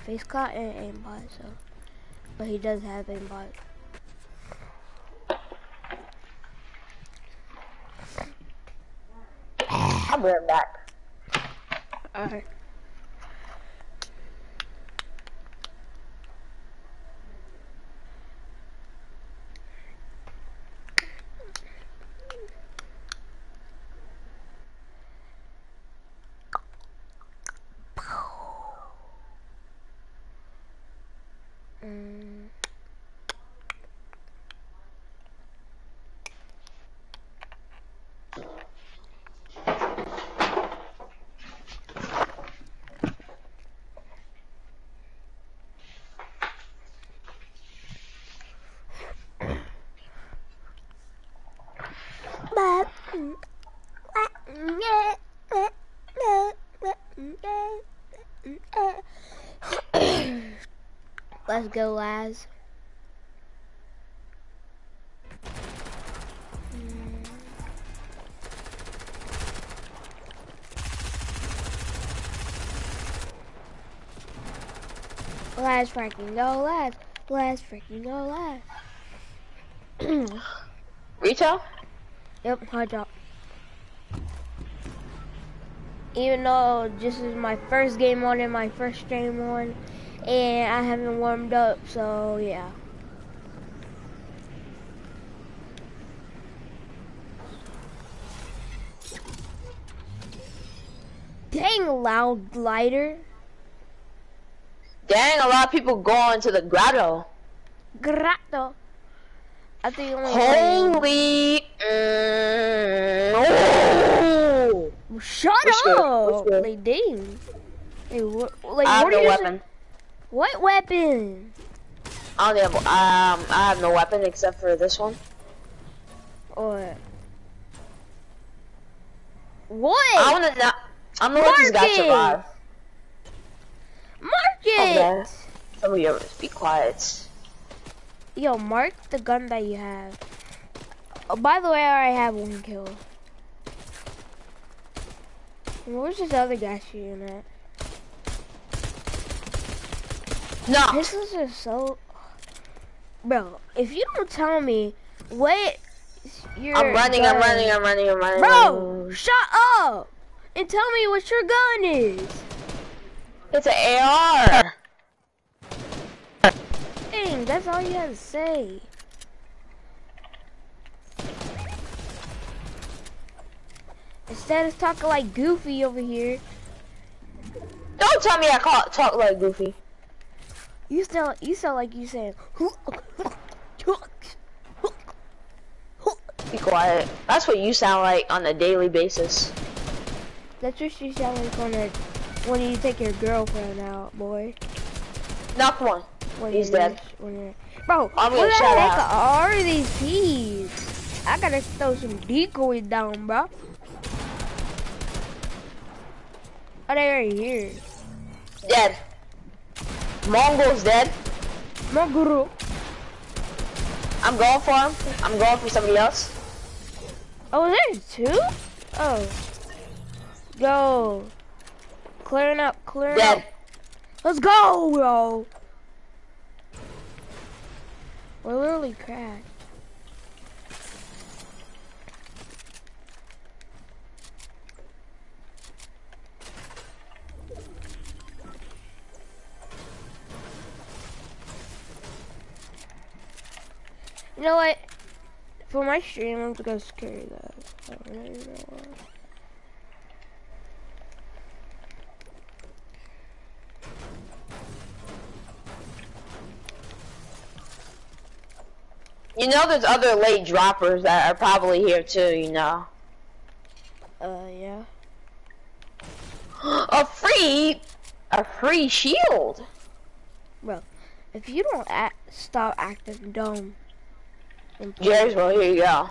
face caught and aimbot, so. But he does have aimbot. I'll be right back. Alright. Let's go, Laz. Mm. Laz freaking go, Laz. Laz freaking go, Laz. Retail? Yep, hard drop. Even though this is my first game on and my first stream on, and I haven't warmed up, so yeah. Dang, loud lighter. Dang, a lot of people going to the grotto. Grotto. I think only Holy. Mm, oh. Shut What's up! Like, dang. Hey, what, like, I have what no weapon. What weapon? I only have um I have no weapon except for this one. Or what? I wanna know I'm gonna let this guy Mark it. survive. Mark it! Okay. Some of you be quiet. Yo, mark the gun that you have. Oh, by the way, I already have one kill. Where's this other guy shooting at? No. This is just so... Bro, if you don't tell me what your I'm running, I'm running, I'm running, I'm running. Bro, shut up! And tell me what your gun is! It's an AR. Dang, that's all you had to say. Instead of talking like Goofy over here, Don't tell me I call talk like Goofy. You sound you sound like you saying. Be quiet. That's what you sound like on a daily basis. That's what you sound like on a when you take your girlfriend out, boy. Knock one. When He's dead. When bro, I'm what the heck out. are these peas? I gotta throw some decoys down, bro. Oh, they right here. Dead. Mongol's dead. Moguru. I'm going for him. I'm going for somebody else. Oh, there's two? Oh. Go. Clearing up, clearing Dead. up. Let's go, bro. We're literally cracked. You know what? For my stream, I'm gonna carry that. I don't really know why. You know there's other late droppers that are probably here too, you know. Uh, yeah. a free a free shield. Well, if you don't act, stop acting dumb. Jerry's well, here you go.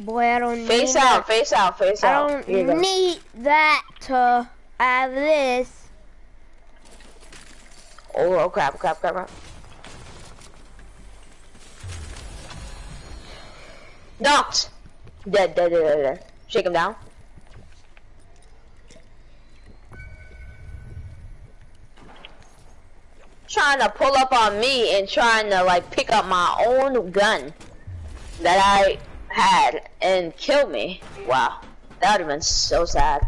Boy, I don't Face need out, face out, face I out. don't Here need that to have this. Oh, oh crap, crap, crap, crap. Knocked. Dead, dead, dead, dead, dead. Shake him down. Trying to pull up on me and trying to like pick up my own gun that I had and kill me. Wow, that would have been so sad.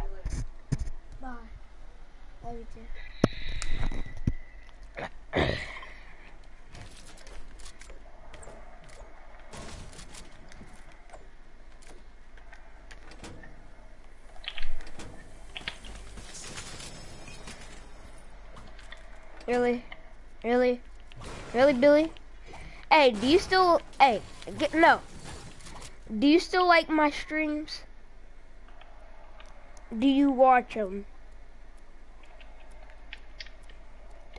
Really? Really? Really, Billy? Hey, do you still, hey, get, no. Do you still like my streams? Do you watch them?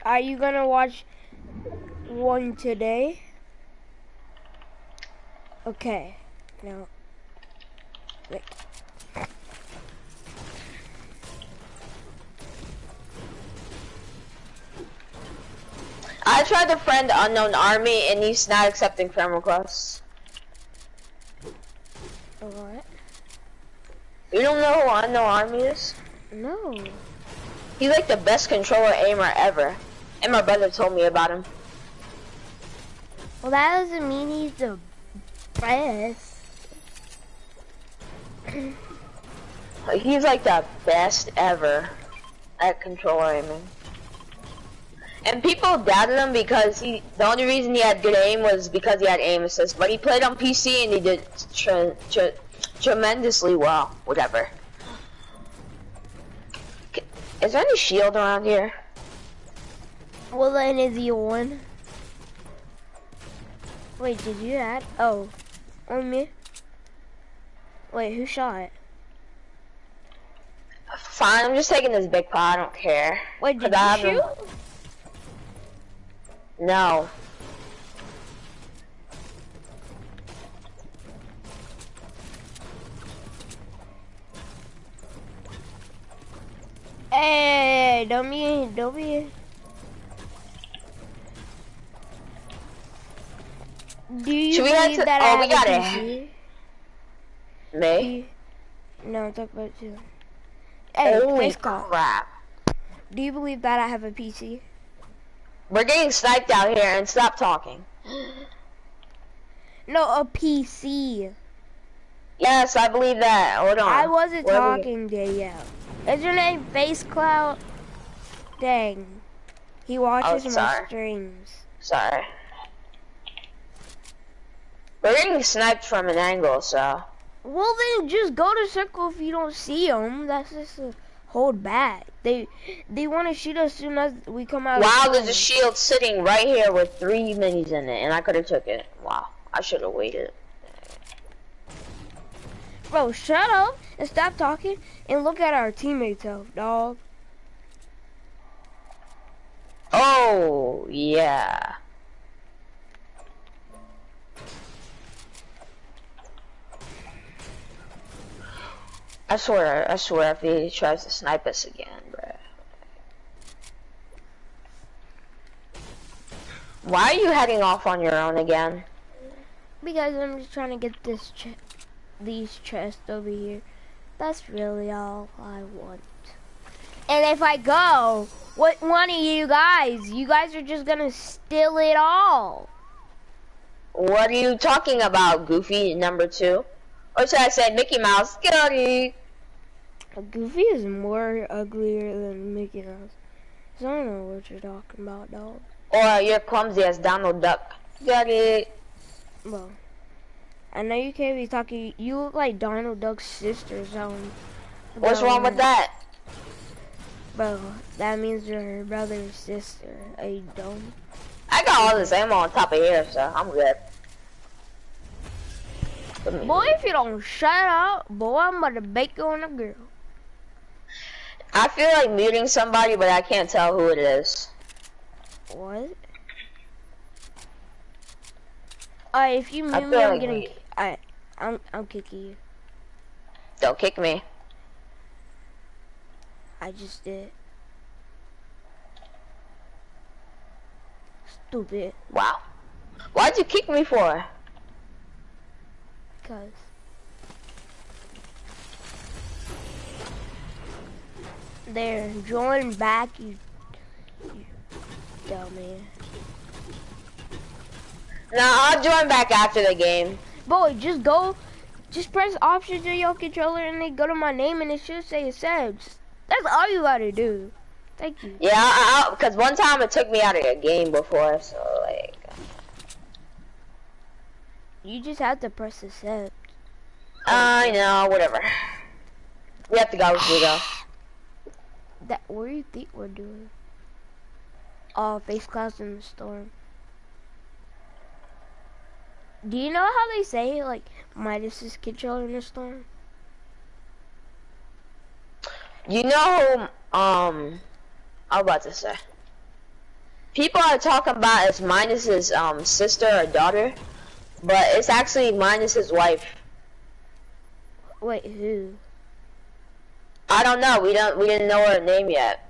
Are you gonna watch one today? Okay. No. Wait. I tried to friend unknown army and he's not accepting friend requests. What? You don't know who unknown army is? No. He's like the best controller aimer ever. And my brother told me about him. Well, that doesn't mean he's the best. He's like the best ever at controller aiming. And people doubted him because he, the only reason he had good aim was because he had aim assist. But he played on PC and he did tre tre tremendously well. Whatever. Is there any shield around here? Well, then is he on? Wait, did you add? Oh, on me. Wait, who shot? it? Fine, I'm just taking this big pot. I don't care. Wait, did you shoot? No. Hey, don't be, don't be. Do you Should we believe to- that oh, I we have got a it. PC? Me? You- No, talk about you. Hey, Holy call. crap. Do you believe that I have a PC? We're getting sniped out here and stop talking. No, a PC. Yes, I believe that. Hold on. I wasn't we- talking to you. Is your name Face Cloud? Dang. He watches oh, my Oh, sorry. streams. Sorry. We're getting sniped from an angle, so. Well, then just go to circle if you don't see him. That's just a hold back. They they want to shoot us as soon as we come out. Wow, the there's a shield sitting right here with three minis in it, and I could have took it. Wow, I should have waited. Bro, shut up and stop talking and look at our teammates' health, dog. Oh, yeah. I swear, I swear if he tries to snipe us again, bruh. Why are you heading off on your own again? Because I'm just trying to get this ch these chests over here. That's really all I want. And if I go, what one of you guys? You guys are just gonna steal it all. What are you talking about, Goofy number two? Or should I say Mickey Mouse? Scary. Goofy is more uglier than Mickey Mouse. So I don't know what you're talking about, dog. Or you're clumsy as Donald Duck. Scary. Well, I know you can't be talking. You look like Donald Duck's sister, so. What's wrong with that? Bro, that means you're her brother's sister. Are you dumb? I got all the same on top of here, so I'm good. Boy, if you don't shut up, boy, I'm about to bake you on a girl. I feel like muting somebody, but I can't tell who it is. What? Alright, if you mute me, feel I'm like getting. Alright, I'm I'm kicking you. Don't kick me. I just did. Stupid, Wow. Why'd you kick me for? cause. There, join back, you. you dummy. Nah, I'll join back after the game. Boy, just go, just press options on your controller and then go to my name and it should say Sebs. That's all you gotta do. Thank you. Yeah, because one time it took me out of a game before, so like. You just have to press accept. I know, whatever. We have to go, we go. That what do you think we're doing? Oh, face clouds in the storm. Do you know how they say like Midas is in the storm? You know, um, I was about to say. People are talking about it's Midas's um sister or daughter, but it's actually Midas's wife. Wait, who? I don't know. We don't. We didn't know her name yet.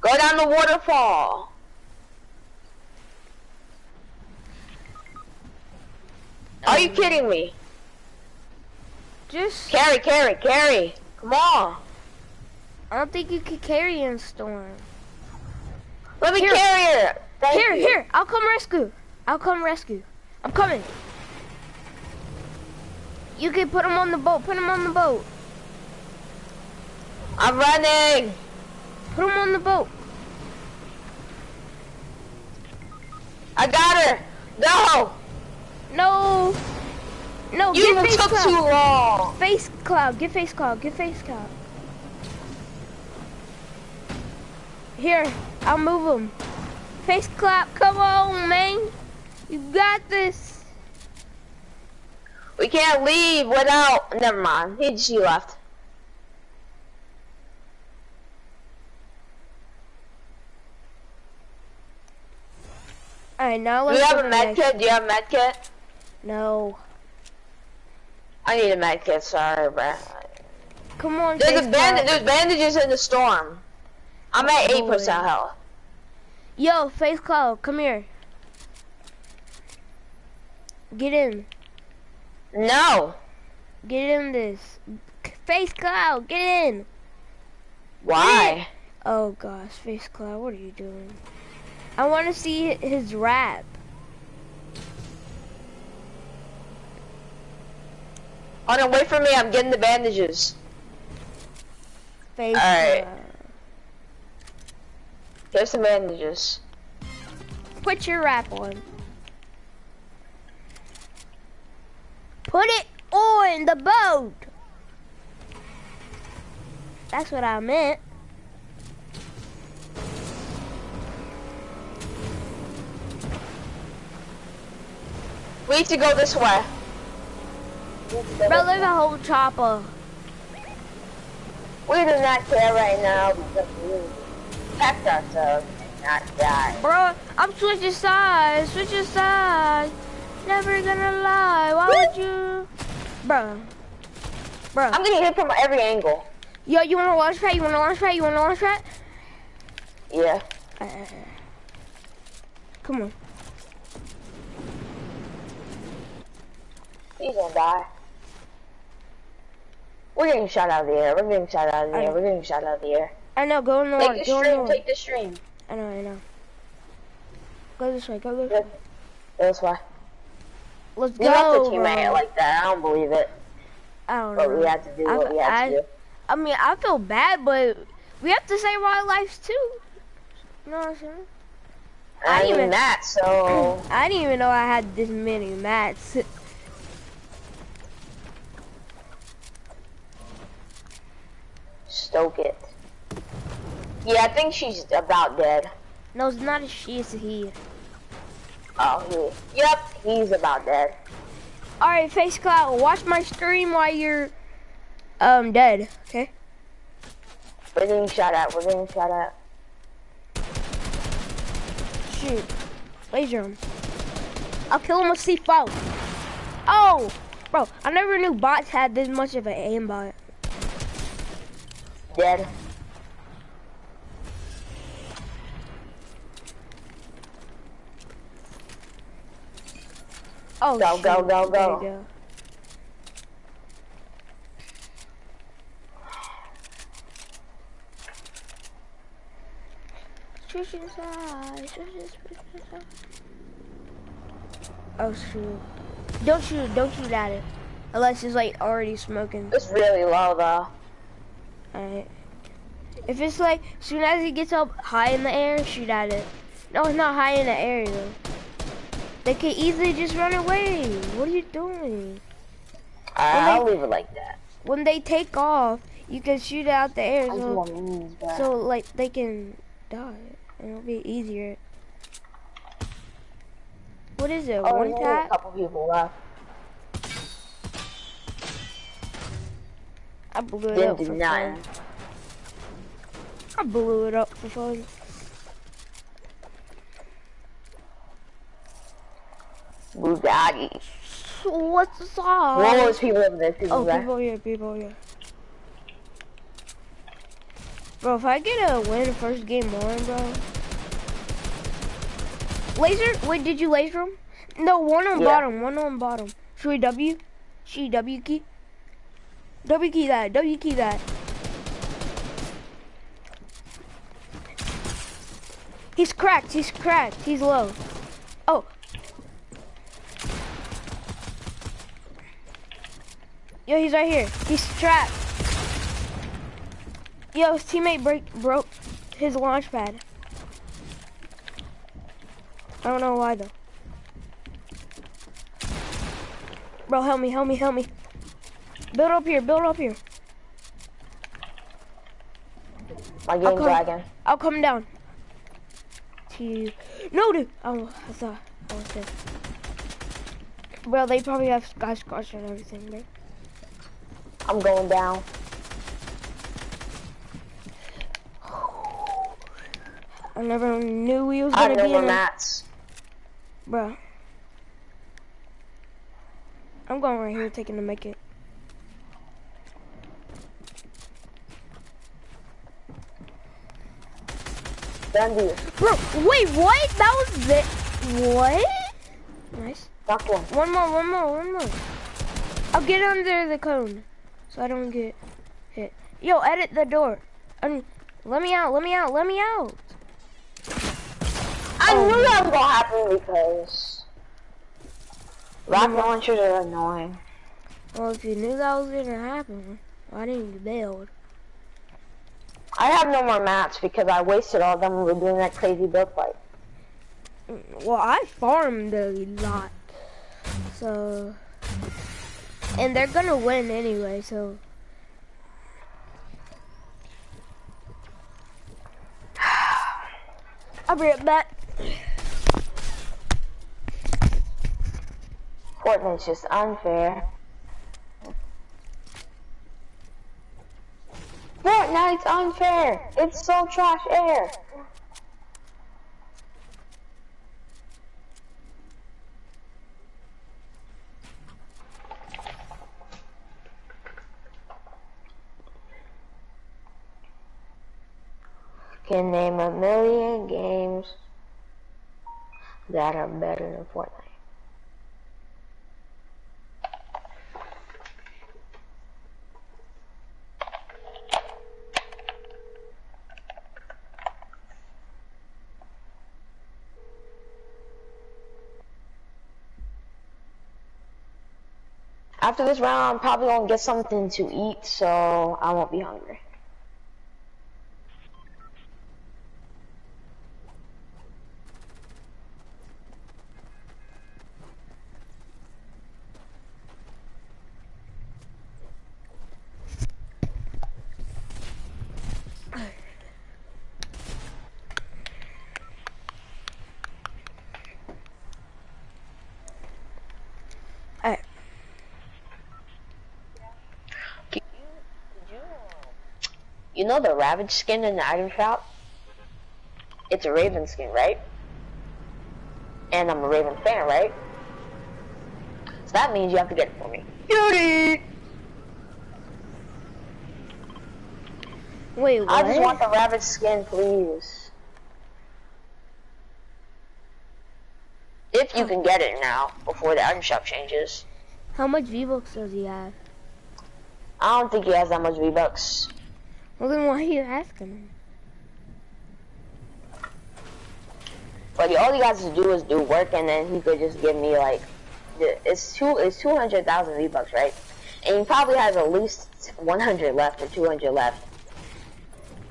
Go down the waterfall. Are you kidding me? Just Carry, carry, carry. Come on. I don't think you could carry in storm. Let me Here. carry her. Thank here, you. here, I'll come rescue. I'll come rescue. I'm coming. You can put him on the boat. Put him on the boat. I'm running. Put him on the boat. I got her. No. No. No, You get face took cloud. too long. Face cloud. Get face cloud. Get face cloud. Here, I'll move him. Face clap. Come on, man. You got this. We can't leave without. Never mind. He she left. All right, now Do let's you have a med kit? Do you have a med kit? No. I need a med kit. Sorry, bruh. Come on, There's a bandage. There's bandages in the storm. I'm at Oh, eight percent boy. health. Yo, face cloud, come here. Get in. No. Get in this. Face cloud, get in. Why? Oh gosh, face cloud, what are you doing? I want to see his rap. Oh, Hold on, wait for me. I'm getting the bandages. Face Alright. cloud. Here's some bandages. Put your rap on. Put it on the boat. That's what I meant. We need to go this way. Bro, there's a whole chopper. We do not care right now because we protect ourselves and not die. Bro, I'm switching sides, switching sides. Never gonna lie. Why would you? Bro. Bro. I'm getting hit from every angle. Yo, you wanna launch pad? You wanna launch pad? You wanna launch pad? Yeah. Uh, come on. He's gonna die. We're getting shot out of the air. We're getting shot out of the I air. know. We're getting shot out of the air. I know, go in the water. Take the Go stream. Take the stream. I know, I know. Go this way, go this Good. way. That's why. Let's We left the go, teammate bro. like that. I don't believe it. I don't But we know. had to do I- what we have I- to do. I mean, I feel bad, but we have to save our lives too. You know what I'm saying? I I even- that, so I didn't even know I had this many mats. stoke it. Yeah, I think she's about dead. No, it's not a she, it's a he. Oh, he. Yep, he's about dead. Alright, Face Cloud, watch my stream while you're um dead, okay? We're getting shot at. We're getting shot at. Shoot. Laser him. I'll kill him with C4. Oh! Bro, I never knew bots had this much of an aimbot. Dead. Oh, go, shoot. go, go, go. go. Inside. Shush, shush, Oh shoot! Don't shoot! Don't shoot at it. Unless it's like already smoking. It's really low though. Alright. If it's like soon as it gets up high in the air, shoot at it. No, it's not high in the air though. They can easily just run away. What are you doing? I'll leave it like that. When they take off, you can shoot out the air so, want so like they can die. And it'll be easier. What is it? oh, One there's only a couple people left. I blew it Didn't up do for nothing. fun. I blew it up for fun. Bugatti. What's the song? Whoa, there's people over there. People Oh, there. people here, people here. Bro, if I get a win first game on, bro. Laser? Wait, did you laser him? No, one on Yeah. bottom, one on bottom. Should we W? We W key? W key that, W key that. He's cracked, he's cracked, he's low. Oh. Yo, he's right here. He's trapped. Yo, his teammate break broke his launch pad. I don't know why though. Bro, help me, help me, help me. Build up here, build up here. My I'll come- dragon. I'll come down. To you. No, dude. Oh, I thought I was dead. Bro, they probably have sky scratch and everything, bro. I'm going down. I never knew we was gonna have no be in a, mats. bro. I'm going right here, taking to make it. Dundee. Bro, wait, what? That was it. what? Nice. One. One more, one more, one more. I'll get under the cone so I don't get hit. Yo, edit the door. Um, let me out, let me out, let me out. I Oh. knew that was gonna happen because rocket launchers are annoying. Well, if you knew that was gonna happen, why didn't you build? I have no more mats because I wasted all of them when we were doing that crazy build fight. Well, I farmed a lot, so and they're gonna win anyway. So I'll be right back. Fortnite's just unfair. Fortnite's unfair. It's so trash air. Can name a million games that are better than Fortnite. After this round, I'm probably gonna get something to eat, so I won't be hungry. You know the Ravage skin in the item shop? It's a Raven skin, right? And I'm a Raven fan, right? So that means you have to get it for me. Beauty! Wait, what? I just want the Ravage skin, please. If you can get it now, before the item shop changes. How much V-Bucks does he have? I don't think he has that much V-Bucks. Well, then why are you asking him? But all he has to do is do work, and then he could just give me like, it's two, it's two hundred thousand V bucks, right? And he probably has at least one hundred left or two hundred left.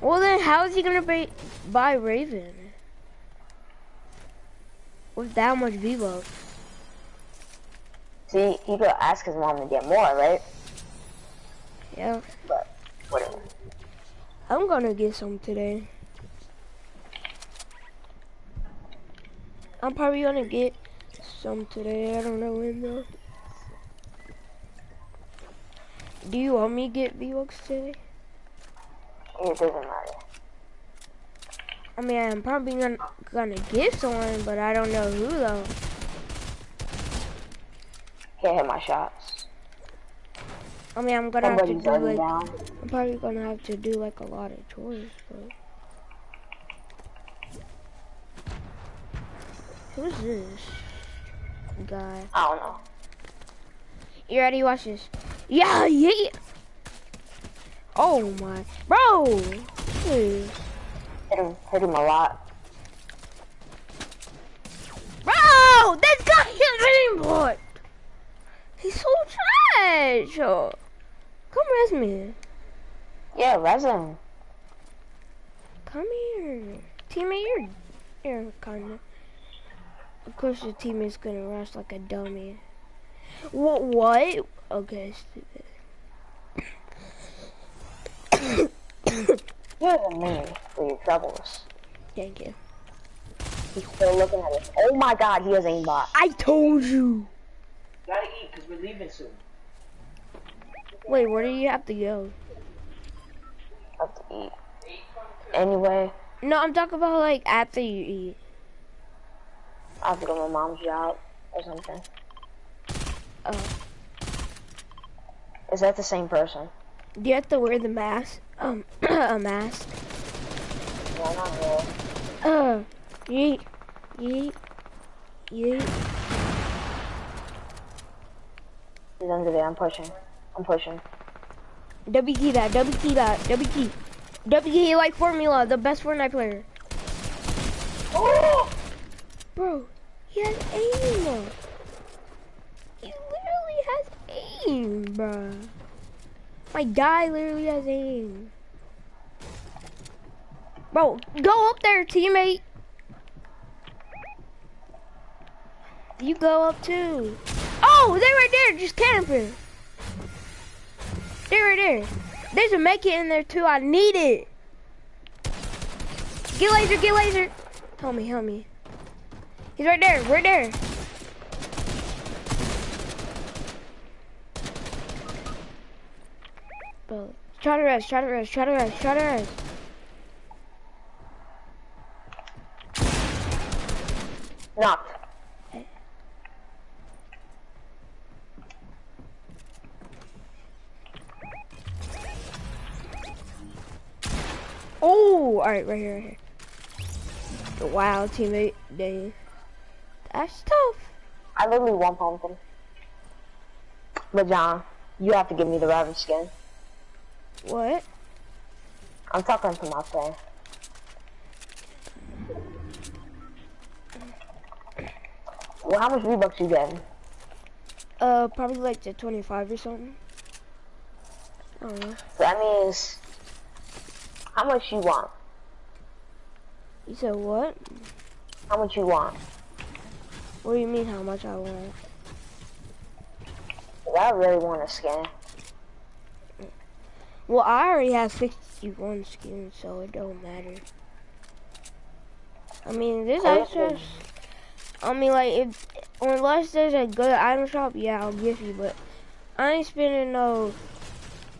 Well then, how is he gonna buy, buy Raven with that much V bucks? See, he could ask his mom to get more, right? Yeah. But whatever. I'm gonna get some today. I'm probably gonna get some today. I don't know when though. Do you want me to get V-Bucks today? It doesn't matter. I mean, I'm probably gonna, gonna get someone, but I don't know who though. Can't hit my shots. I mean, I'm gonna have to do like, down. I'm probably gonna have to do like a lot of chores, but. Who's this guy? I don't know. You ready? Watch this. Yeah, yeah. Oh my, bro. Please. Hit him, hit him a lot. Bro, this guy is aimbot. He's so trash. Oh, Come with me. Yeah, resin. Come here. Teammate, you're, you're kinda. Of course your teammate's gonna rush like a dummy. What, what? Okay, stupid. You're the me for your troubles. Thank you. He's still looking at us. Oh my god, he has aimbot. I told you. Gotta eat, cause we're leaving soon. Wait, where do you have to go? Have to eat. Anyway, No, I'm talking about like after you eat. I have to go to my mom's job or something. Oh. Is that the same person? Do you have to wear the mask? Um, a mask. No, not really. Uh, yeet, yeet, yeet. He's under there. I'm pushing. I'm pushing. W key that, W key that, W key. W key like Formula, the best Fortnite player. Oh! Bro, he has aim. He literally has aim, bro. My guy literally has aim. Bro, go up there, teammate. You go up too. Oh, they're right there, just camping. They're right there. There's a make it in there too. I need it. Get laser, get laser. Help me, help me. He's right there, right there. Bro, try to rest, try to rest, try to rest, try to rest. Knocked. Oh, all right, right here, right here. Wow, teammate, dang. That's tough. I literally won pumpkin. But John, you have to give me the rabbit skin. What? I'm talking to my friend. Well, how much V-Bucks you getting? Uh, probably like the 25 or something. I don't know. So that means, how much you want? You said what? How much you want? What do you mean how much I want? I really want a skin. Well, I already have 61 skins, so it don't matter. I mean, this Oh, I mean, like, if, unless there's a good item shop, yeah, I'll give you, but I ain't spending no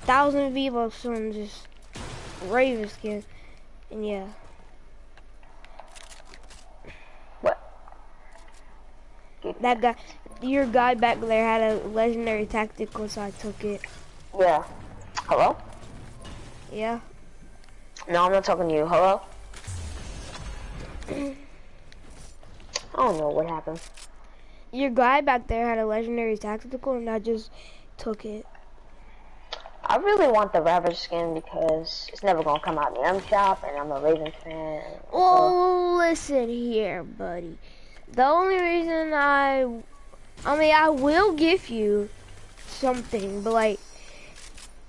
thousand V-Bucks on just Raven skin, and yeah. What? That guy, your guy back there had a legendary tactical, so I took it. Yeah. Hello? Yeah. No, I'm not talking to you. Hello? I don't know what happened. Your guy back there had a legendary tactical, and I just took it. I really want the Ravage skin because it's never gonna come out in the M shop, and I'm a Ravens fan. so- Well, listen here, buddy. The only reason I, I mean, I will give you something, but like,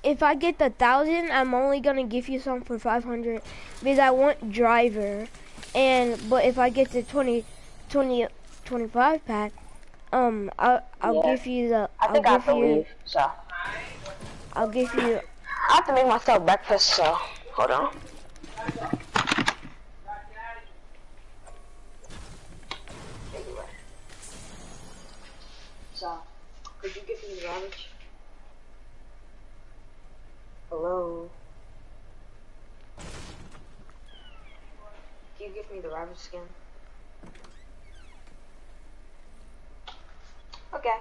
if I get the thousand, I'm only gonna give you some for 500 because I want driver. And, but if I get the 20, 20, 25 pack, um, I'll, I'll Yeah. give you the, I I'll think I to you, so I'll give you, I have to make myself breakfast. So hold on. So, could you give me the Ravage? Hello. Can you give me the Ravage skin? Okay.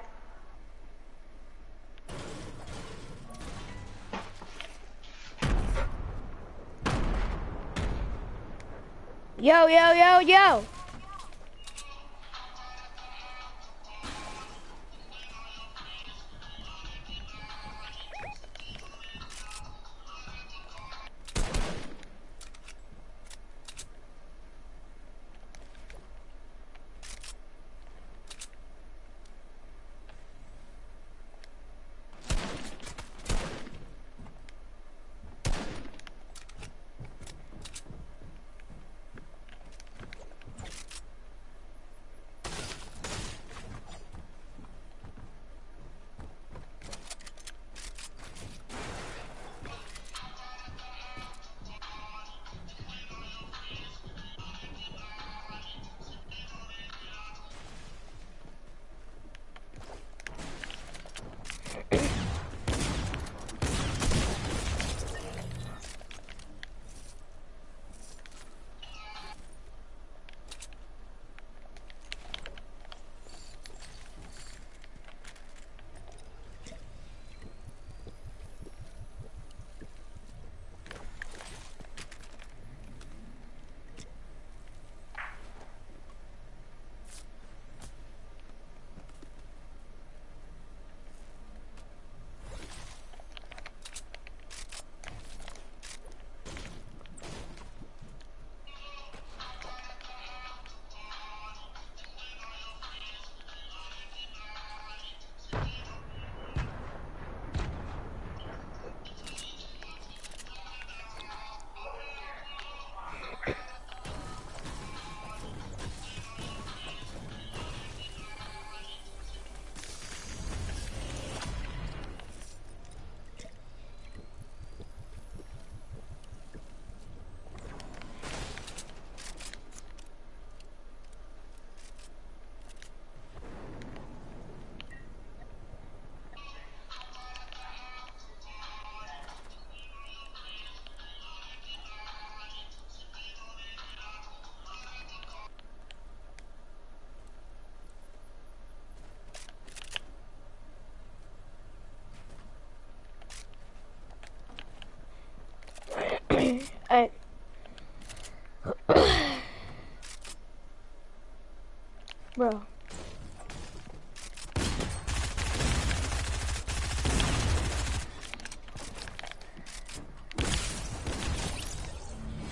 Yo, yo, yo, yo.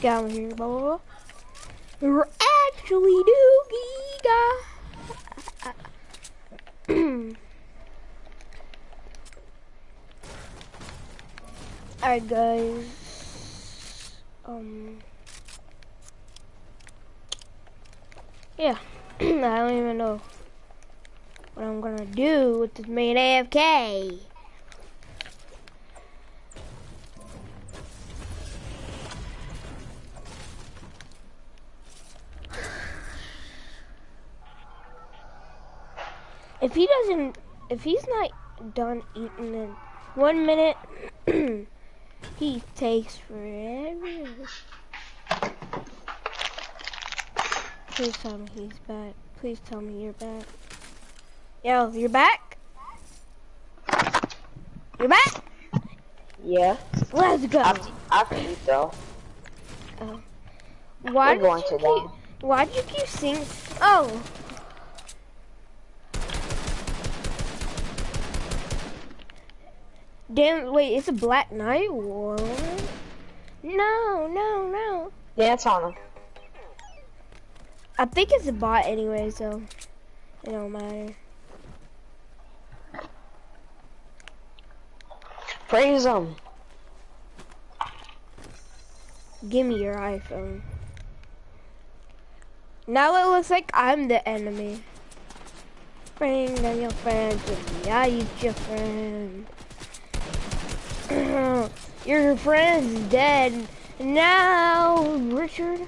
Out here, blah blah blah. You're actually Doogie guy. Alright guys. Um Yeah. I don't even know what I'm gonna do with this main AFK. If he doesn't, if he's not done eating in one minute, he takes forever. Please tell me he's back. Please tell me you're back. Yo, you're back? You're back? Yeah. Let's go. After, after you though. Oh. Why We're did you keep, Why did you keep singing? Oh. Damn, wait, it's a Black Knight? What? No, no, no. Yeah, it's on him. I think it's a bot anyway, so it don't matter. Praise him. Give me your iPhone. Now it looks like I'm the enemy. Bring down your friends with me. I eat your friend. Your friend's dead. Now, Richard.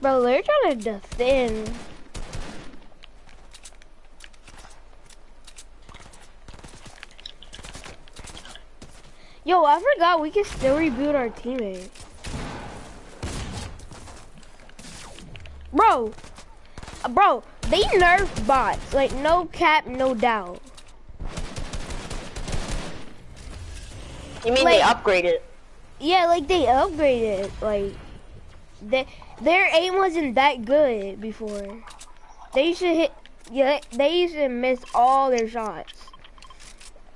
Bro, they're trying to defend. Yo, I forgot we can still reboot our teammate. Bro, bro, they nerf bots. Like, no cap, no doubt. You mean Like- they upgraded? Yeah, like they upgraded. Like, they, their aim wasn't that good before. They used to hit, yeah, they used to miss all their shots.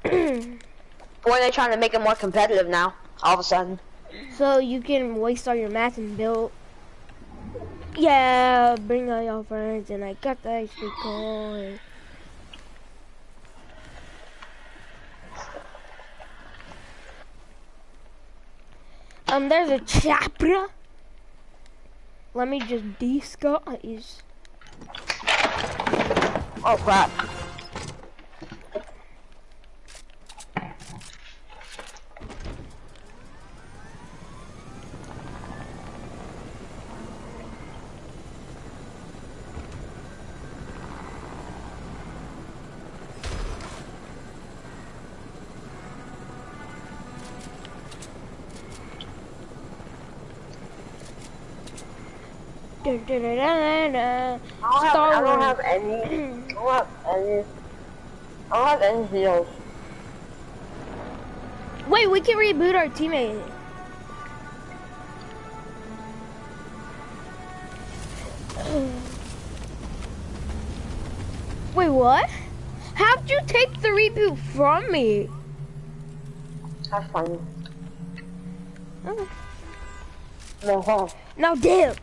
Or are they trying to make it more competitive now? All of a sudden. so you can waste all your math and build. Yeah, bring all your friends, and I got the XP coin. Um, there's a chapter. Let me just disguise. Oh crap. I don't, have, I don't have any. I don't have any. I don't have any heals. Wait, we can reboot our teammate. Wait, what? How'd you take the reboot from me? Have fun. Okay. Mm. No, hold on. Now, damn.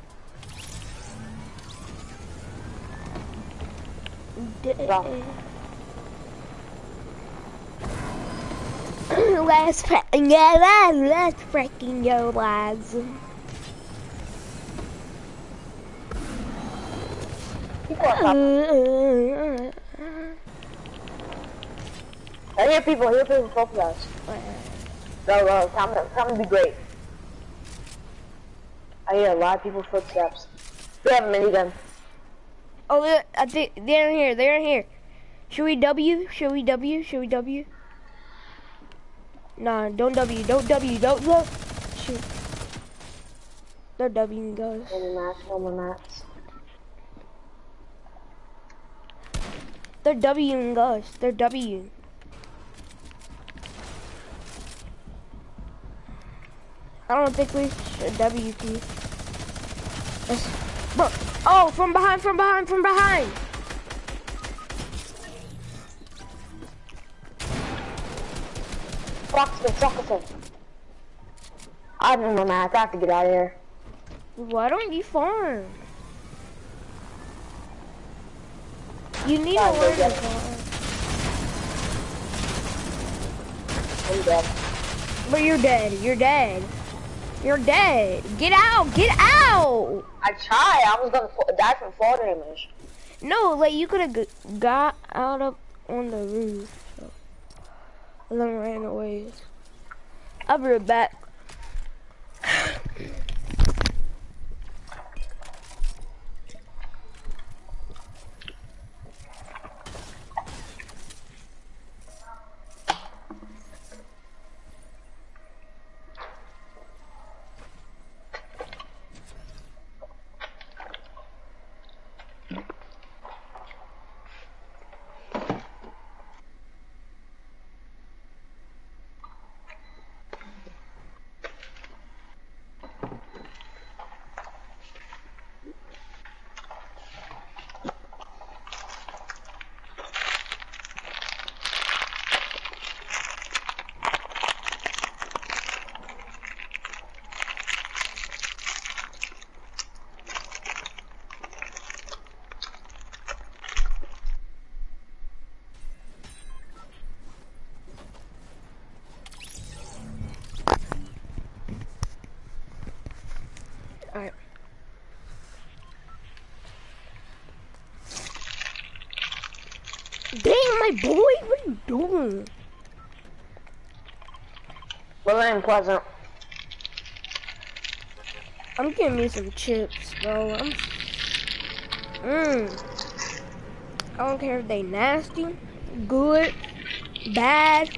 Let's freaking go. Let's freaking go lads. People. I hear people, I hear people talk about us. Go, go, time time to be great. I hear a lot of people's footsteps. We have a minigun. Oh, look, I think they're in here. They're in here. Should we W? Should we W? Should we W? Nah, don't W. Don't W. Don't look. Shoot. They're W and goes. Mats, no more. They're W and goes. They're W. I don't think we should W P. Let's, bro. Oh, from behind, from behind, from behind. Foxton, Foxton. I no more mats, I have to get out of here. Why don't you farm? You need to Fine, go learn to farm. I'm dead. But you're dead. You're dead. You're dead. Get out. Get out. I tried, I was gonna die from fall damage. No, like you could have got out up on the roof. So. And then ran away. I'll be right back. My boy, what are you doing? Well, I'm Pleasant. I'm getting me some chips, bro. I'm. Mmm. I don't care if they nasty, good, bad,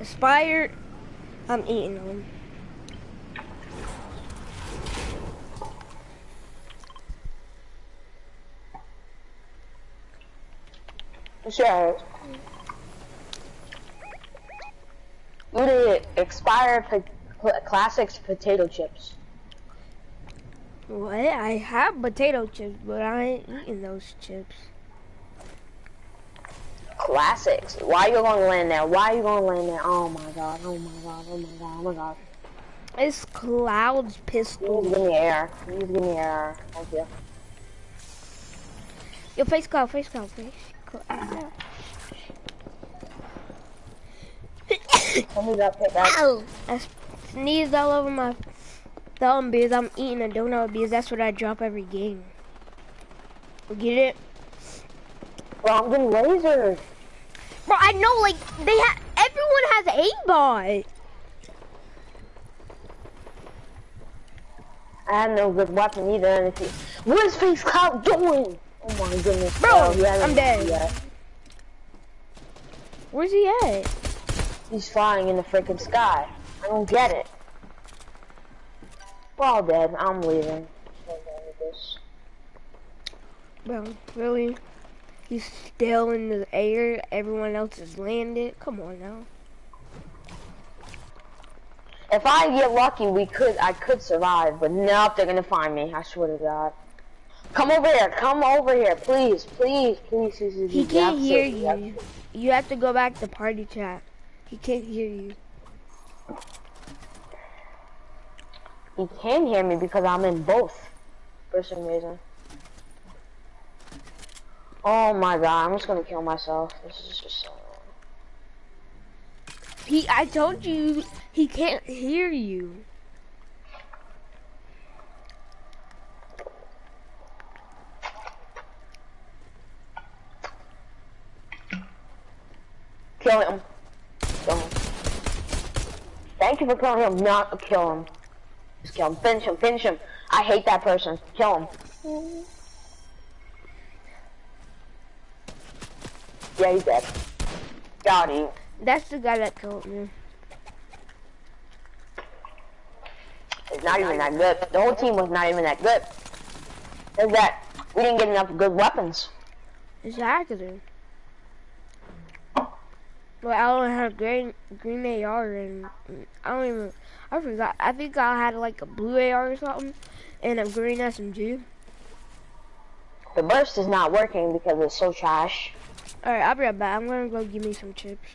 expired. I'm eating them. Sure. You did expired po classics potato chips. What? I have potato chips, but I ain't eating those chips. Classics. Why you gonna land there? Why you gonna land there? Oh my god, oh my god, oh my god, oh my god. It's Cloud's Please pistol. give me air. Please give me air. Thank you. Yo, face cloud, face cloud, face cloud. Tell me that pickaxe. Ow! I sneezed all over my thumb because I'm eating a donut because that's what I drop every game. Get it? Bro, I'm getting lasers. Bro, I know, like, they have, everyone has aimbot. I have no good weapon either. And if what is Face Cloud doing? Oh my goodness. Bro, Oh, I'm dead. yet. Where's he at? He's flying in the freaking sky. I don't get it. We're all dead. I'm leaving. I'm done with. Bro, really? He's still in the air. Everyone else has landed. Come on now. If I get lucky, we could. I could survive, but nope, they're gonna find me. I swear to God. Come over here. Come over here, please, please, please. please, please, He can't hear Absolutely, you. You have to go back to party chat. He can't hear you. He can hear me because I'm in both, for some reason. Oh my God, I'm just gonna kill myself. This is just so. He, I told you, he can't hear you. Kill him. Kill him. Thank you for killing him, not kill him. Just kill him. Finish him, finish him. I hate that person. Kill him. Yeah, he's dead. Got him. That's the guy that killed me. It's not even that good. The whole team was not even that good. Is that we didn't get enough good weapons. Exactly. Well, I only had a green green AR and I don't even I forgot. I think I had like a blue AR or something and a green SMG. The burst is not working because it's so trash. All right, I'll be right back. I'm gonna go give me some chips.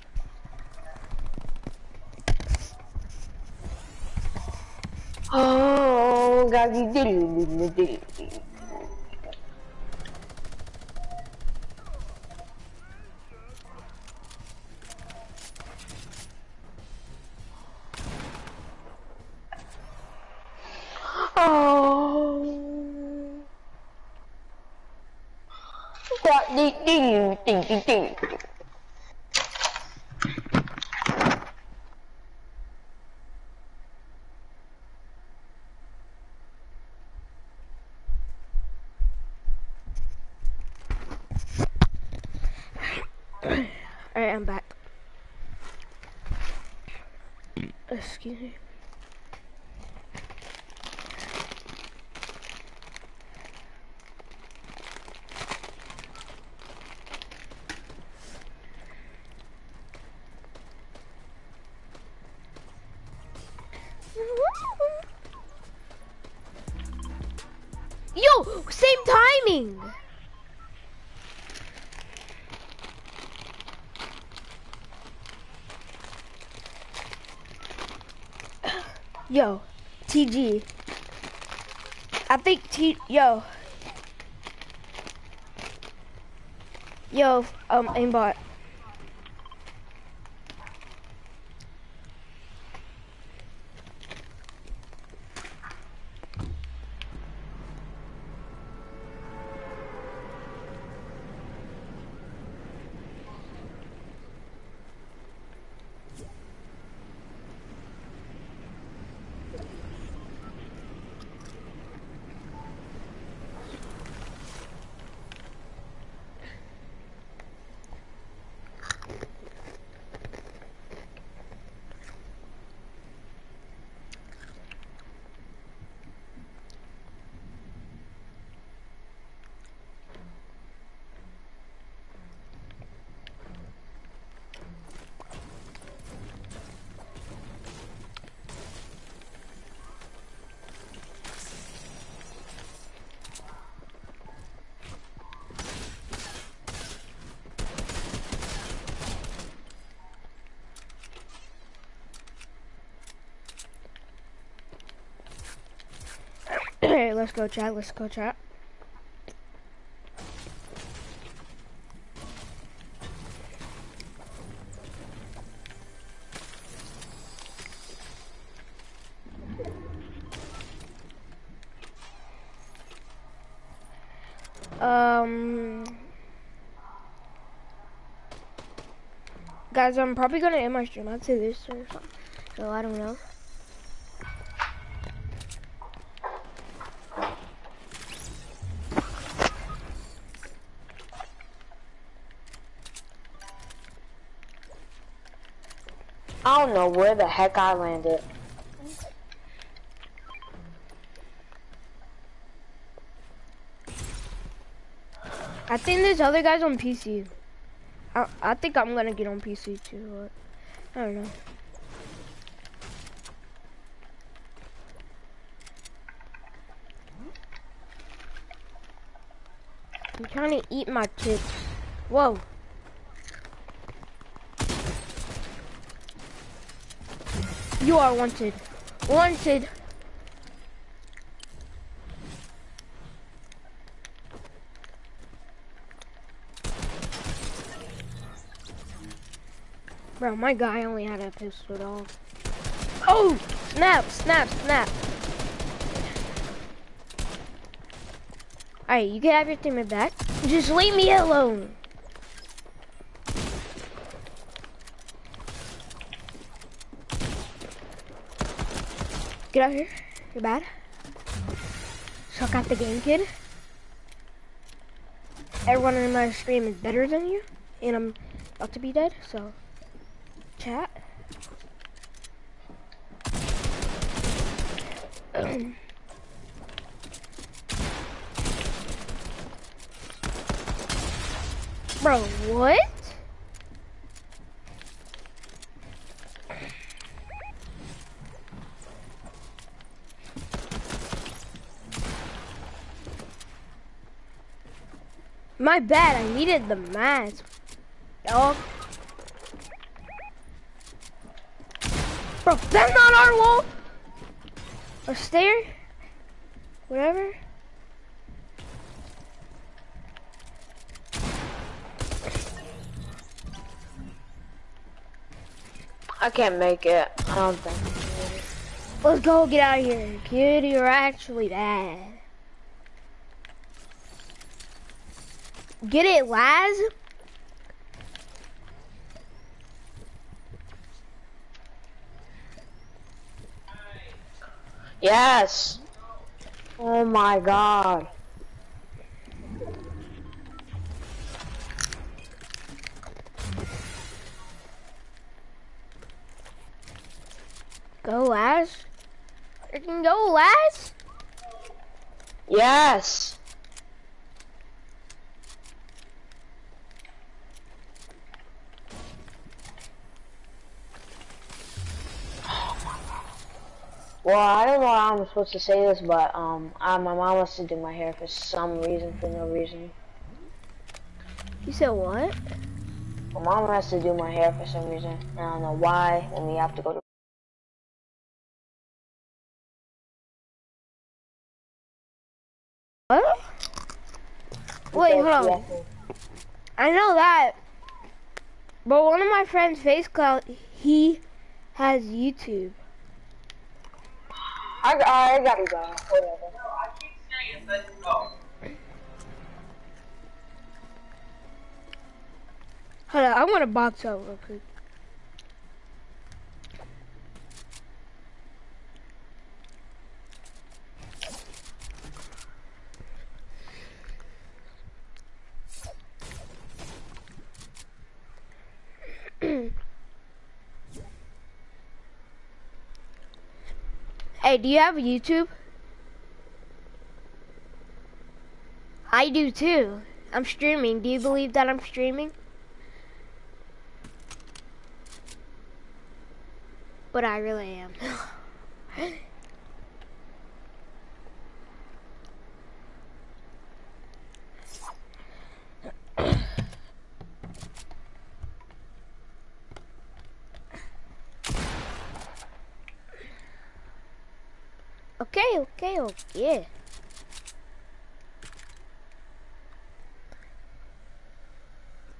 Oh, God, you did it. Yo, TG. I think T. Yo. Yo, um, aimbot. Let's go chat. Let's go chat. Um, guys, I'm probably gonna end my stream. I'd say this or something. So I don't know. Know where the heck I landed. I think there's other guys on PC. I I think I'm gonna get on PC too. I don't know. I'm trying to eat my chips. Whoa. You are wanted. Wanted. Bro, my guy only had a pistol dog. Oh! Snap, snap, snap. Alright, you can have your teammate back. Just leave me alone. Get out here. You're bad. Suck out the game, kid. Everyone in my stream is better than you, and I'm about to be dead, so chat. Bro, what? My bad, I needed the mask. Dog. Bro, that's not our wall! Or stair? Whatever. I can't make it. I don't think. Let's go get out of here. Kid, you're actually bad. Get it, Laz? Yes. Oh my god. Go, Laz. You can go, Laz. Yes. Well, I don't know how I'm supposed to say this, but um, I, my mom wants to do my hair for some reason, for no reason. You said what? My mom has to do my hair for some reason. I don't know why. When we have to go to What? Wait, hold on. I know that. But one of my friends, Face Cloud, he has YouTube. I, I gotta go. Whatever. Hold on, I want to box out real quick. hey, do you have YouTube? I do too. I'm streaming. Do you believe that I'm streaming? But I really am. Oh, yeah.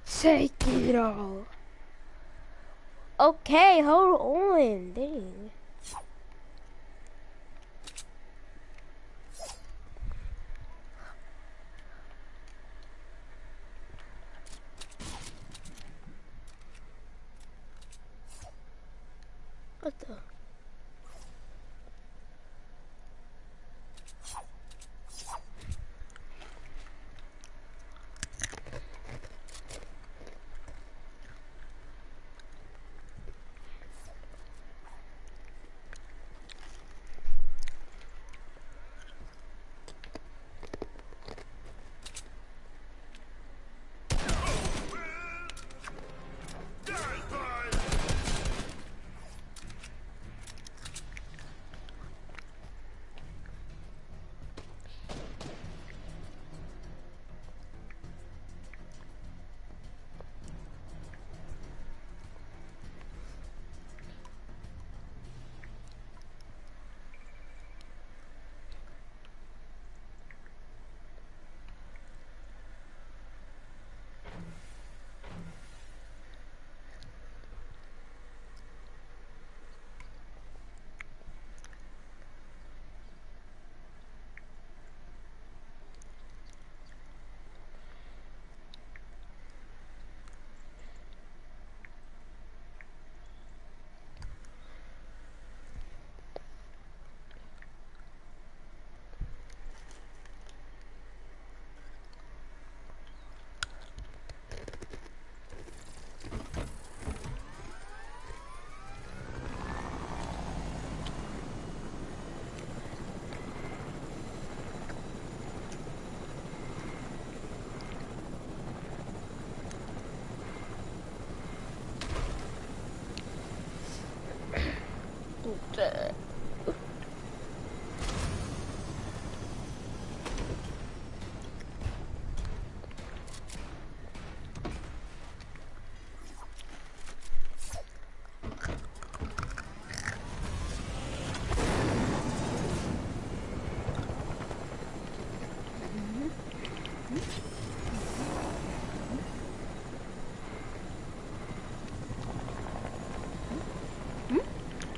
Take it all. Okay, hold on. Dang.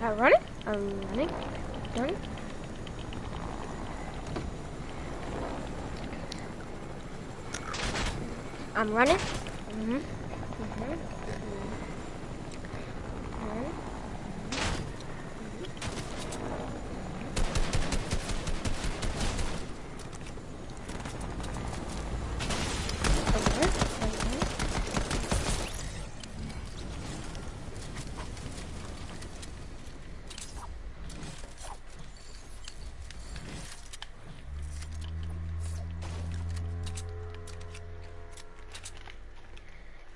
I'm running. Um, I'm running. Running. I'm running. Mm-hmm. Mm-hmm. Mm-hmm.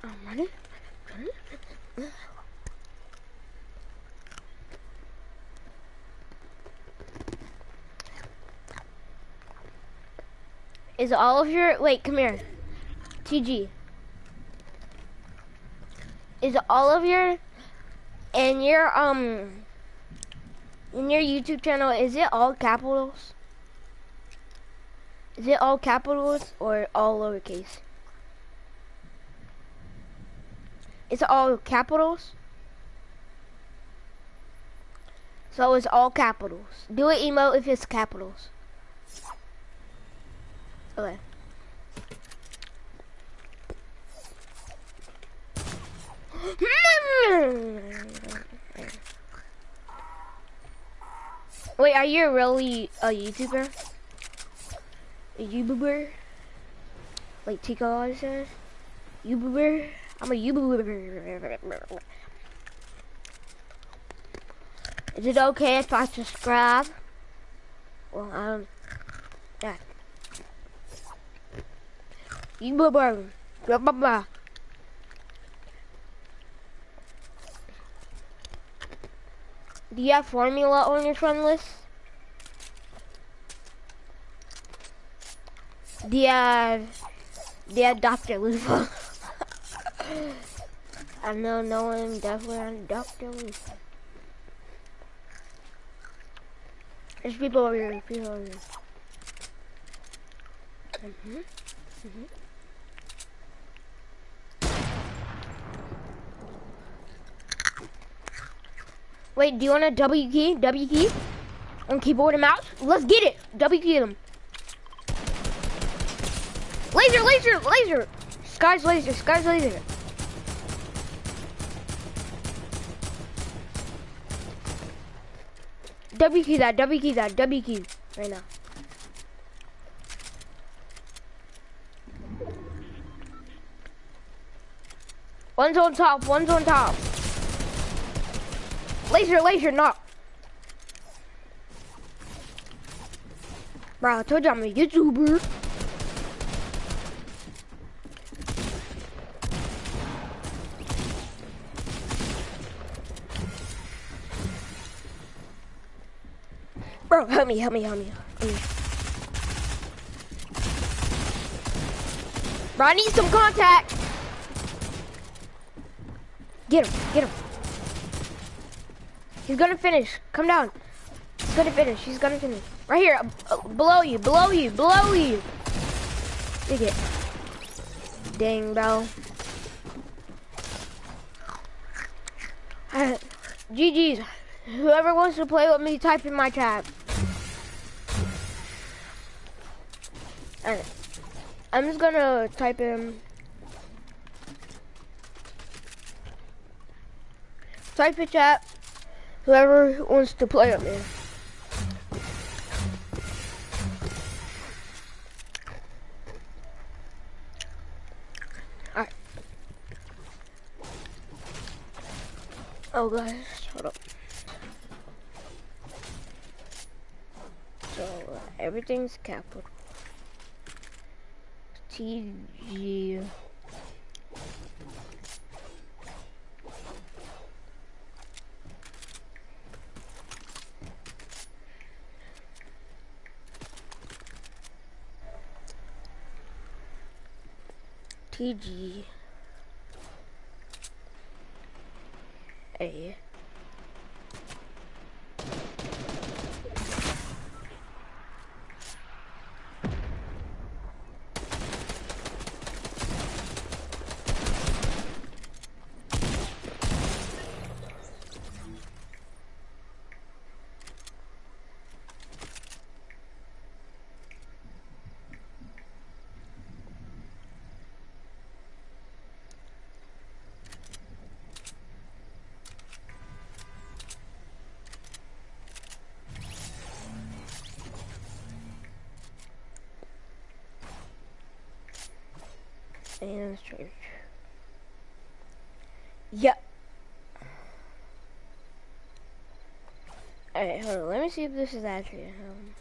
I'm running. Running. Is all of your wait? Come here, TG. Is all of your and your um in your YouTube channel? Is it all capitals? Is it all capitals or all lowercase? It's all capitals. So it's all capitals. Do an emote if it's capitals. Okay. Wait, are you really a YouTuber? A YouTuber? Like Tico always says? YouTuber? I'm a YouTuber. Is it okay if I subscribe? Well, I don't. Yeah. Blah, blah. Do you have formula on your friend list? Do you have, do you have Dr. Lufa? I know no one definitely on Dr. Lufa. There's people over here, people over here. Mm-hmm. Mm-hmm. Wait, do you want a W key? W key? On keyboard and mouse? Let's get it. W key them. Laser, laser, laser. Sky's laser, sky's laser. W key that, W key that, W key right now. One's on top, one's on top. Laser, laser, knock. Bro, I told you I'm a YouTuber. Bro, help me, help me, help me. Help me. Bro, I need some contact. Get him, get him. He's gonna finish. Come down. He's gonna finish. He's gonna finish. Right here, below you, below you, below you. Dig it. Dang, bro. Uh, GG's. Whoever wants to play with me, type in my chat. I'm just gonna type in. Type in chat. Whoever wants to play with me. Alright. Oh guys, hold up. So uh, everything's capital. T G. T G. A. and church. Yep. Let me see if this is actually um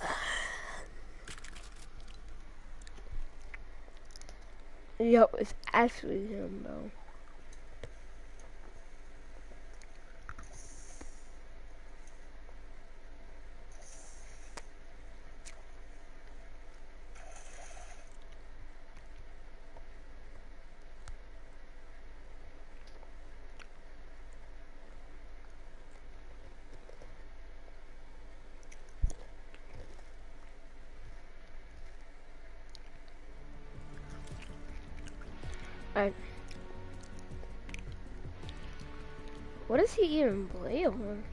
Yo, it's actually him, bro. He even play on?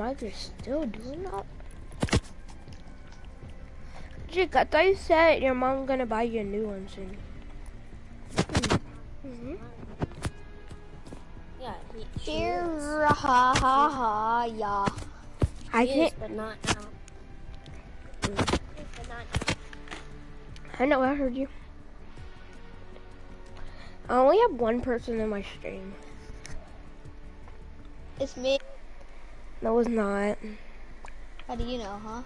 Jake Smiger's still doing that? Jake, I thought you said your mom gonna buy you a new one soon. Mm-hmm. Yeah, he, she Here, is. ha ha ha, yeah. I She can't. is, but not now. But not now. I know, I heard you. I only have one person in my stream. It's me. No, it's not. How do you know, huh?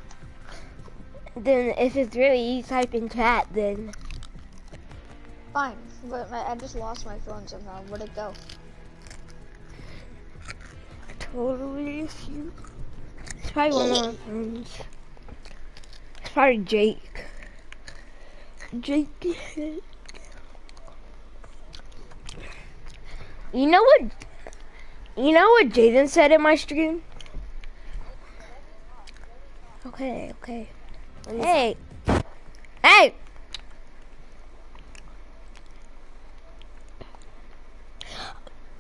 Then if it's really you type in chat, then Fine, but my, I just lost my phone somehow. Where'd it go? totally is you. It's probably one of my friends. It's probably Jake. Jake. You know what? You know what Jaden said in my stream? Okay, okay. Hey. Hey!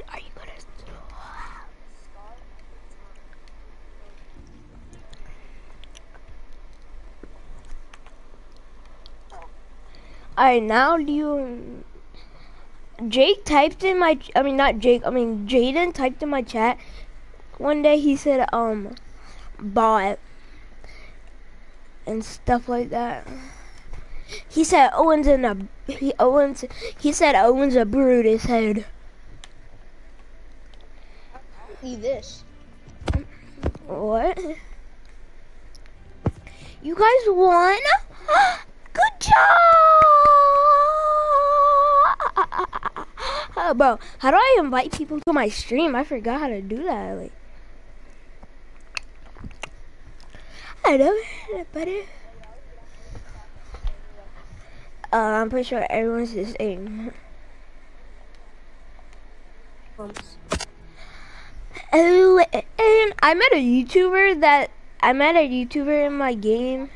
Are you gonna Alright, now do you Jake typed in my I mean not Jake, I mean Jaden typed in my chat one day he said um bot and stuff like that. He said Owen's in a he Owen's he said Owen's a Brutus head. See this. What? You guys won? Good job! Bro, how do I invite people to my stream? I forgot how to do that. Like, I don't know, it. Uh, I'm pretty sure everyone's the same. Oh, and I met a YouTuber that I met a YouTuber in my game.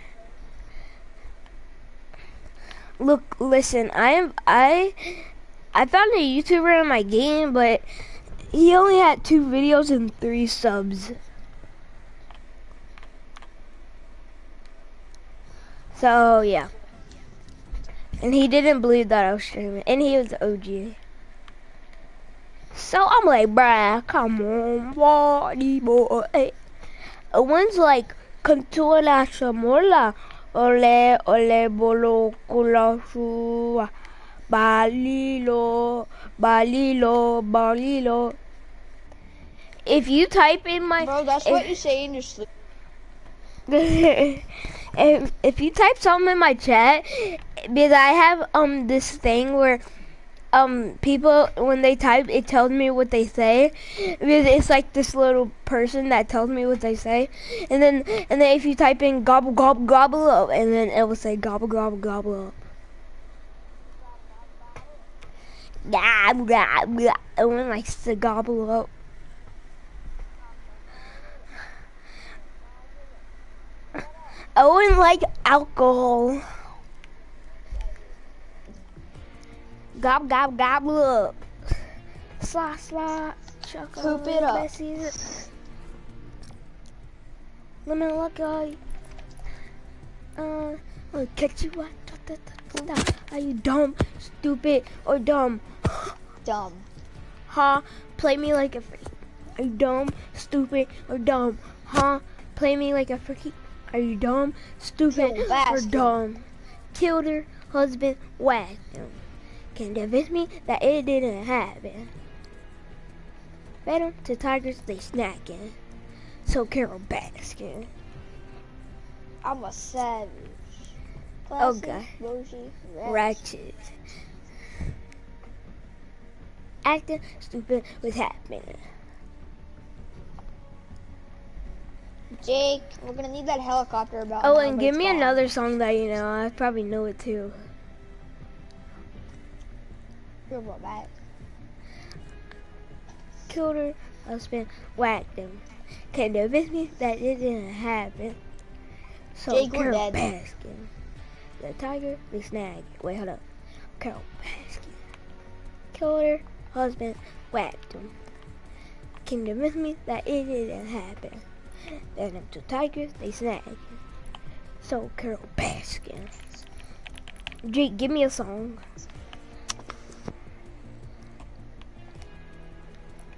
Look, listen, I am I I found a YouTuber in my game, but he only had two videos and three subs. So yeah, and he didn't believe that I was streaming, and he was OG. So I'm like, bruh, come on, body boy. Uh, Owen's like, controla chamola. Ole, ole, bolo, kula, shua. Balilo, balilo, balilo. If you type in my, Bro, that's if- what you say in your sleep. if, if you type something in my chat, because I have um this thing where um people when they type it tells me what they say. Because it's like this little person that tells me what they say. And then and then if you type in gobble gobble gobble up and then it will say gobble gobble gobble up. Gobble gobble. Everyone likes to gobble up Owen like alcohol. Gob gob gobble up. Slot slot. Chuck Poop it up. Lemon lucky. Uh, I'll catch you what? Are you dumb, stupid, or dumb? Dumb. Huh? Play me like a freak. Are you dumb, stupid, or dumb? Huh? Play me like a freaky. Are you dumb, stupid, Kill or dumb? Killed her husband, whacked him. Can convince me that it didn't happen. Fed him to tigers, they snacking. So Carole Baskin. I'm a savage. Oh, Classy, God. bougie, ratchet. Ratchet. Acting stupid was happening. Jake, we're gonna need that helicopter about Oh, and give me gone. another song that you know. I probably know it too. You're? Killed her husband, whacked him. Can not convince me that it didn't happen. So Jake, we're dead. Baskin. The tiger, they snagged. Wait, hold up. Carole Baskin. Killed her husband, whacked him. Can not convince me that it didn't happen. Venom two Tigers, they snag. So Carole Baskin. Jake, give me a song.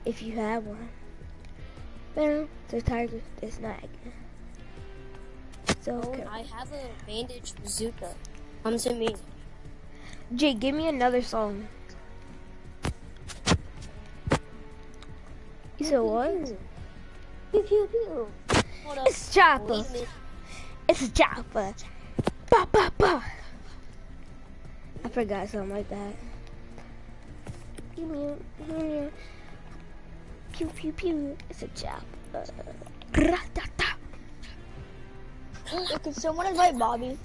If you have one. Venom to Tigers, they snag. So Oh, I have a bandage bazooka. Come to me. Jake, give me another song. You said what? Pew pew pew. Hold up. It's. Leave. It's a chopper. Ba ba ba. I forgot something like that. Pew pew pew. Pew pew pew. It's a chopper. Ra-ta-ta. Can someone invite Bobby?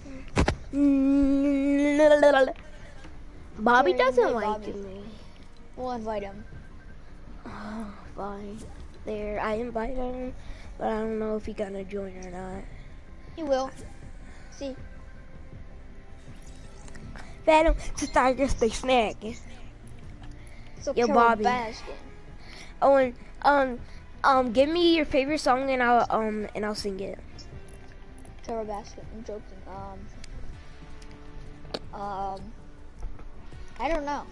Bobby doesn't like Bobby. me. We'll invite him. Oh, fine. There, I invited him, but I don't know if he gonna join or not. He will. See, Venom to Tigers, they snagging. so Yo, Bobby. Baskin. Oh, and um, um, give me your favorite song and I'll um and I'll sing it. Carole Baskin. I'm joking. Um. Um. I don't know.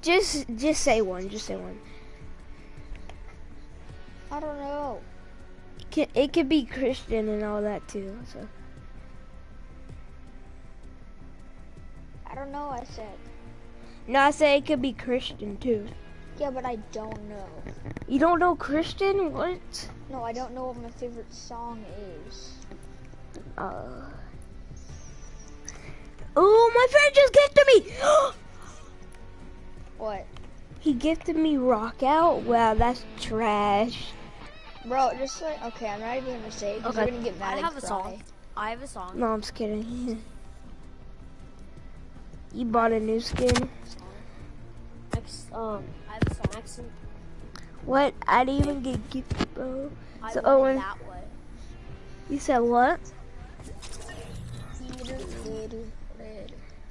Just just say one. Just say one. I don't know. It can, it could be Christian and all that too. So I don't know. I said. no, I say it could be Christian too. Yeah, but I don't know. You don't know Christian? What? No, I don't know what my favorite song is. Uh. Oh, my friend just gifted me. What? he gifted me Rock Out. Wow, that's trash. Bro, just like okay, I'm not even gonna say because Okay. you're gonna get mad I and have a cry. song. I have a song. No, I'm just kidding. you bought a new skin. X, um, I have a song. Accent. What? I didn't even get gifted, bro. I So, Owen- that way. You said what?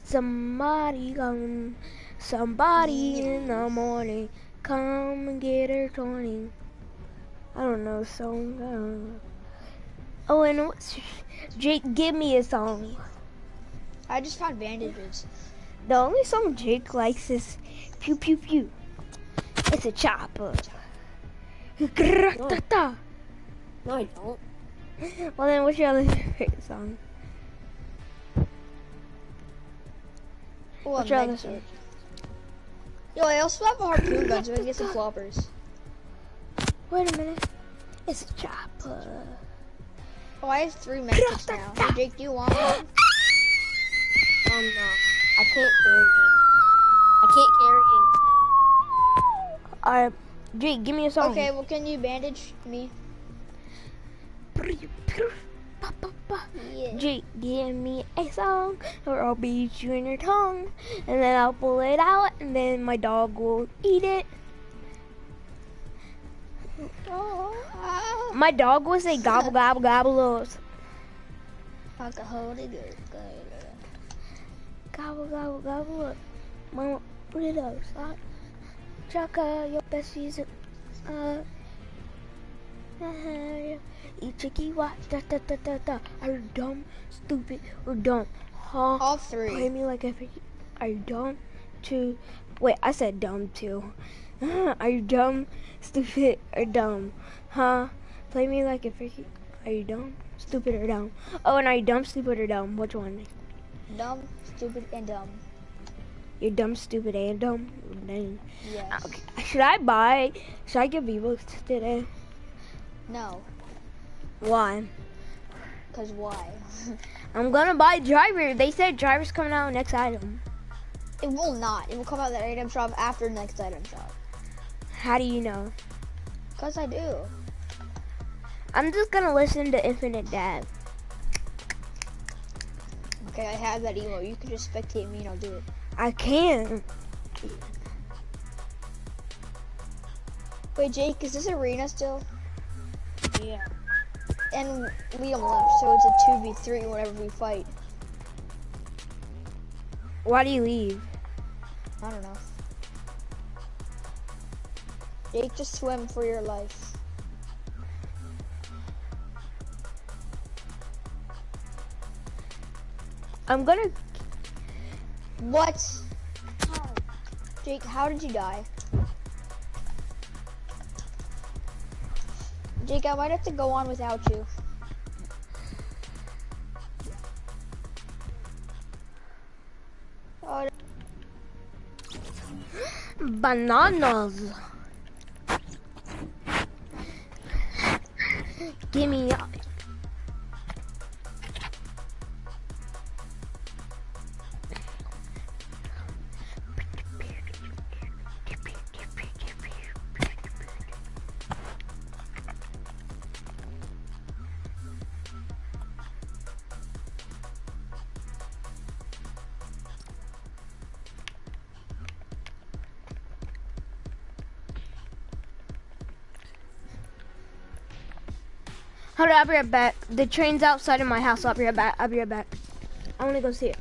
Somebody come, somebody in the morning, come and get her 20. I don't know song. I uh, don't know. Oh, and what's Jake? Give me a song. I just found bandages. The only song Jake likes is Pew Pew Pew. It's a chopper. Gra-ta-ta. No, I don't. Well, then, what's your other favorite song? Oh, What's your other song? Yo, I also have a harpoon gun, so we can get some floppers. Wait a minute. It's a chopper. Oh, I have three medkits now. Hey, Jake, do you want one? Um, no. I can't carry it. I can't carry it. Alright, Jake, give me a song. Okay, well, can you bandage me? Yeah. Jake, give me a song, or I'll beat you in your tongue, and then I'll pull it out, and then my dog will eat it. My dog will say gobble gobble gobble. I can hold it. Gobble gobble gobble. Mama, put it up. Stop. Chaka, your best music. Uh. Eat chicky what? Da da da da da. Are you dumb, stupid, or dumb? Huh? All Play three. me like a freak. Are you dumb? To wait, I said dumb too. Are you dumb, stupid, or dumb? Huh? Play me like a freak. Are you dumb, stupid, or dumb? Oh, and are you dumb, stupid, or dumb? Which one? Dumb, stupid, and dumb. You're dumb, stupid, and dumb. Dang. Yes. Uh, okay. Uh, should I buy? Should I get V-Bucks today? No. Why? Cause why? I'm gonna buy driver. They said driver's coming out next item. it will not. It will come out that item shop after next item shop. How do you know? Cause I do. I'm just gonna listen to Infinite Dab. Okay, I have that emo. You can just spectate me and I'll do it. I can. Wait, Jake, is this arena still? Yeah. And Liam left, so it's a 2v3 whenever we fight. Why do you leave? I don't know. Jake, just swim for your life. I'm gonna... What? Jake, how did you die? Jake, I might have to go on without you. Oh, no. Bananas. I'll be right back. The train's outside of my house. I'll be right back. I'll be right back. I want to go see it.